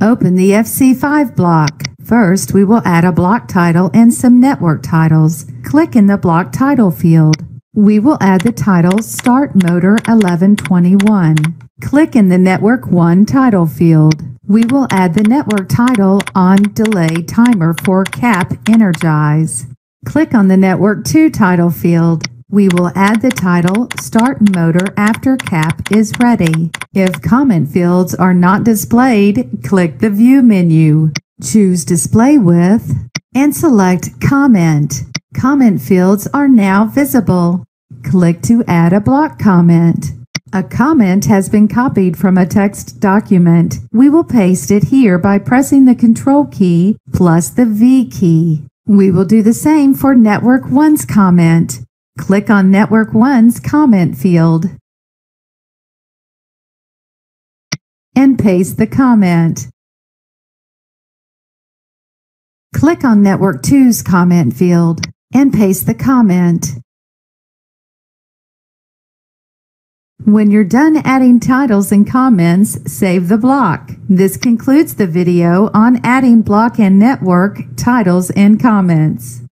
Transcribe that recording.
Open the FC5 block. First, we will add a block title and some network titles. Click in the block title field. We will add the title Start Motor 1121. Click in the Network 1 title field. We will add the network title on Delay Timer for CAP Energize. Click on the Network 2 title field. We will add the title Start Motor after CAP is ready. If comment fields are not displayed, click the View menu. Choose Display With and select Comment. Comment fields are now visible. Click to add a block comment. A comment has been copied from a text document. We will paste it here by pressing the Control key plus the V key. We will do the same for Network 1's comment. Click on Network 1's comment field and paste the comment. Click on Network 2's comment field and paste the comment. When you're done adding titles and comments, save the block. This concludes the video on adding block and network titles and comments.